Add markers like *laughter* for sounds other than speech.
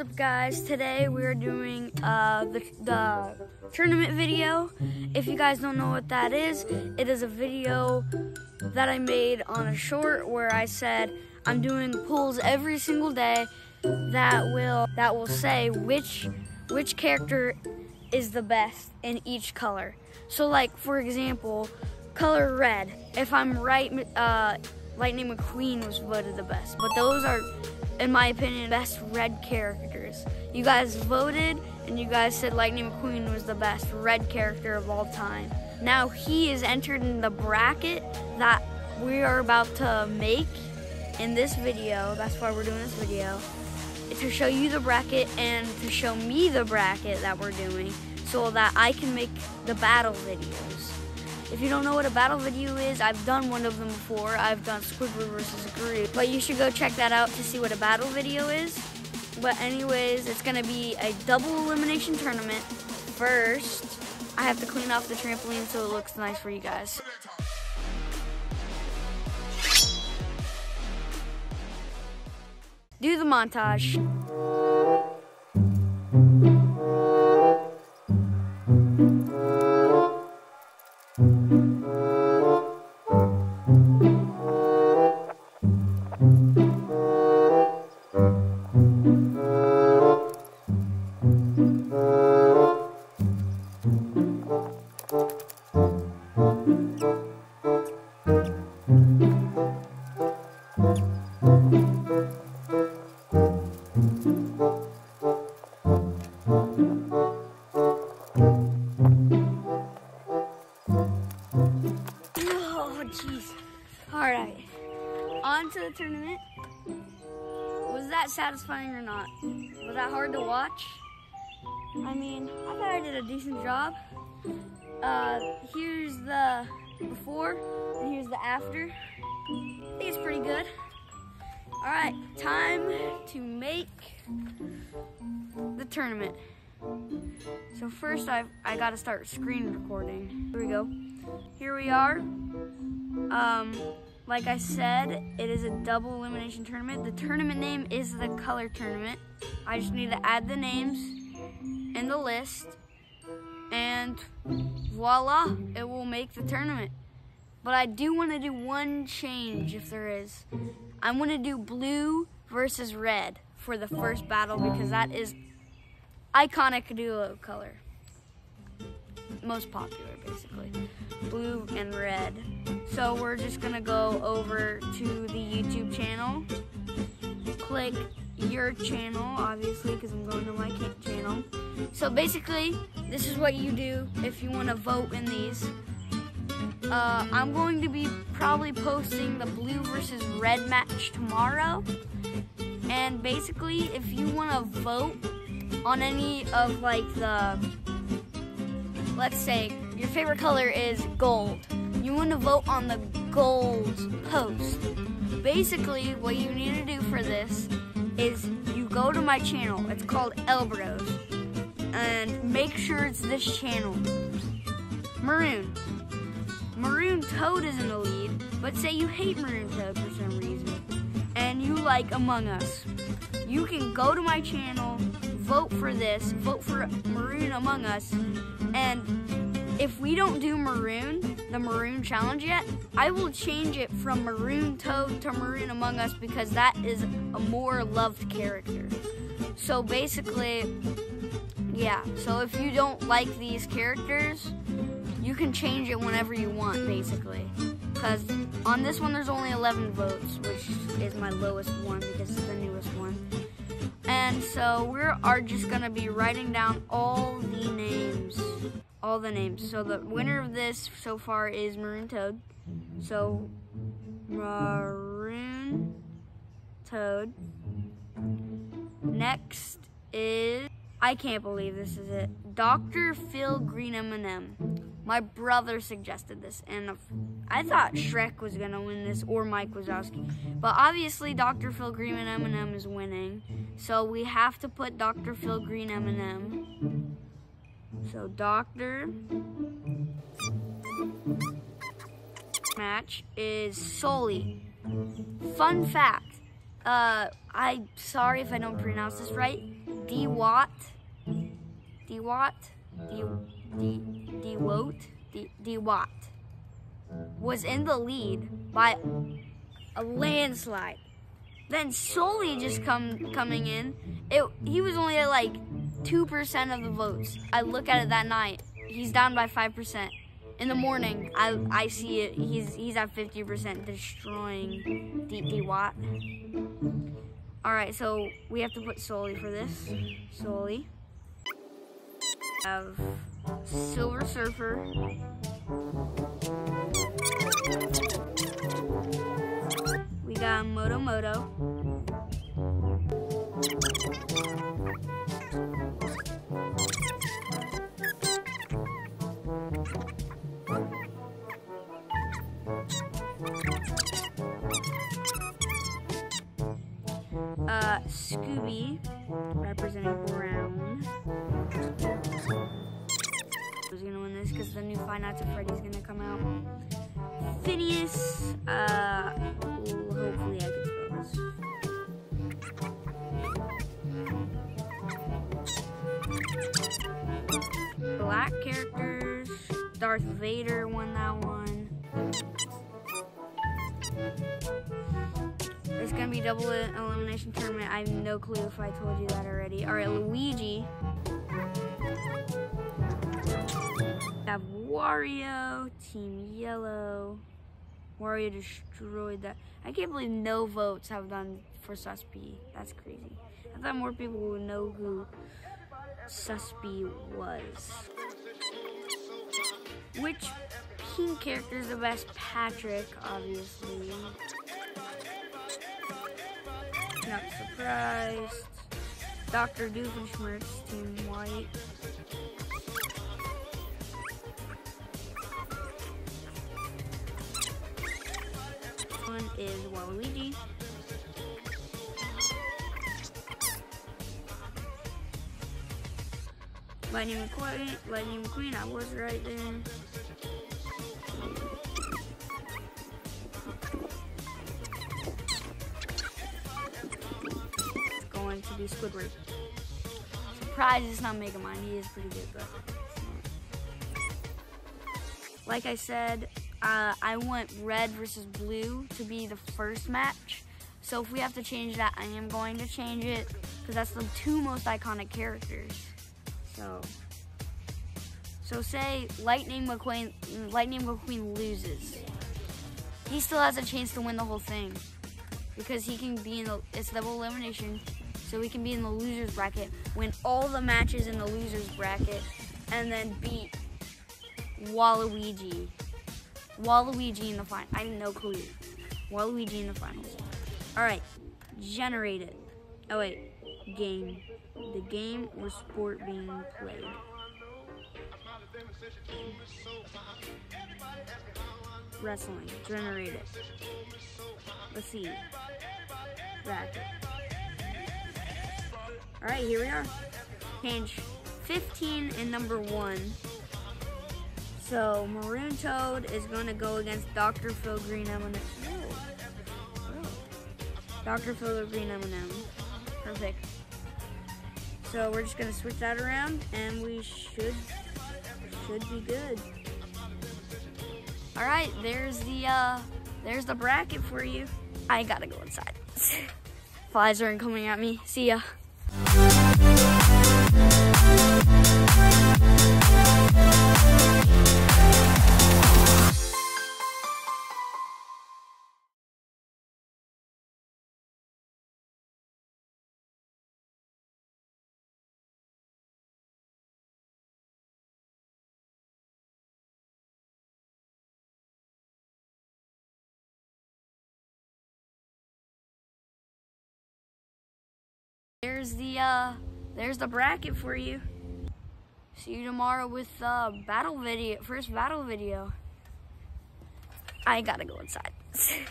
Up guys? Today we're doing uh, the, the tournament video. If you guys don't know what that is, it is a video that I made on a short where I said I'm doing pulls every single day that will that will say which which character is the best in each color. So like for example, color red. If I'm right, uh, Lightning McQueen was voted the best. But those are, in my opinion, best red characters. You guys voted and you guys said Lightning McQueen was the best red character of all time. Now he is entered in the bracket that we are about to make in this video. That's why we're doing this video. To show you the bracket and to show me the bracket that we're doing so that I can make the battle videos. If you don't know what a battle video is, I've done one of them before. I've done Squidward versus Gru. But you should go check that out to see what a battle video is. But anyways, it's gonna be a double elimination tournament. First, I have to clean off the trampoline so it looks nice for you guys. Do the montage. Tournament. Was that satisfying or not? Was that hard to watch? I mean, I thought I did a decent job. Uh, here's the before, and here's the after. I think it's pretty good. All right, time to make the tournament. So first, I've, I got to start screen recording. Here we go. Here we are. Um, like I said, it is a double elimination tournament. The tournament name is the color tournament. I just need to add the names in the list, and voila, it will make the tournament. But I do want to do one change if there is. I want to do blue versus red for the first battle because that is iconic duo color. Most popular, basically. Blue and red. So we're just gonna go over to the YouTube channel. Click your channel, obviously, because I'm going to my channel. So basically, this is what you do if you want to vote in these. Uh, I'm going to be probably posting the blue versus red match tomorrow. And basically, if you want to vote on any of like the, let's say your favorite color is gold. You want to vote on the gold post. Basically, what you need to do for this is you go to my channel. It's called L bros. And make sure it's this channel. Maroon. Maroon Toad is in the lead, but say you hate Maroon Toad for some reason, and you like Among Us. You can go to my channel, vote for this, vote for Maroon Among Us, and if we don't do Maroon, the Maroon Challenge yet, I will change it from Maroon Toad to Maroon Among Us because that is a more loved character. So basically, yeah, so if you don't like these characters, you can change it whenever you want, basically. Because on this one, there's only 11 votes, which is my lowest one because it's the newest one. And so we are just to be writing down all the names all the names. So the winner of this so far is Maroon Toad. So Maroon Toad. Next is I can't believe this is it. Dr. Phil Green M&M. My brother suggested this, and I thought Shrek was gonna win this or Mike Wazowski, but obviously Dr. Phil Green M&M is winning, so we have to put Dr. Phil Green M&M. So Doctor match is Sully. Fun fact. Uh, I'm sorry if I don't pronounce this right. Dewott, D Watt, D D Dewott, D Dewott was in the lead by a landslide. Then Sully just come coming in. It he was only at like two percent of the votes. I look at it that night. He's down by five percent. In the morning, I I see it. He's he's at fifty percent, destroying Dewott. All right, so we have to put Sully for this. Sully. Have Silver Surfer. We got Moto Moto. Uh, Scooby, representing Brown. Five Nights at Freddy's gonna come out. Phineas, uh, hopefully I can spell this. Black characters. Darth Vader won that one. It's gonna be double elimination tournament. I have no clue if I told you that already. All right, Luigi. Have Wario, Team Yellow. Wario destroyed that. I can't believe no votes have done for Susby. That's crazy. I thought more people would know who Susby was. Which pink character is the best? Patrick, obviously. Not surprised. Dr. Doofenshmirtz, Team White. Is Waluigi. Lightning McQueen, Lightning McQueen, I was right. It's going to be Squidward. Surprised it's not Megamind. He is pretty good, but like I said, uh, I want red versus blue to be the first match. So if we have to change that, I am going to change it because that's the two most iconic characters. So, so say Lightning McQueen, Lightning McQueen loses. He still has a chance to win the whole thing because he can be in the it's double elimination, so he can be in the losers bracket, win all the matches in the losers bracket, and then beat Waluigi. Waluigi in the final. I have no clue. Waluigi in the finals. All right, generate it. Oh wait, game. The game or sport being played. Wrestling. Generate it. Let's see. Bracket. All right, here we are. Page 15 and number one. So Maroon Toad is going to go against Dr. Phil Green M&M. Dr. Phil Green M&M. Perfect. So we're just gonna switch that around, and we should should be good. All right, there's the uh, there's the bracket for you. I gotta go inside. *laughs* Flies aren't coming at me. See ya. There's the uh, there's the bracket for you. See you tomorrow with uh, battle video, first battle video. I gotta go inside. *laughs*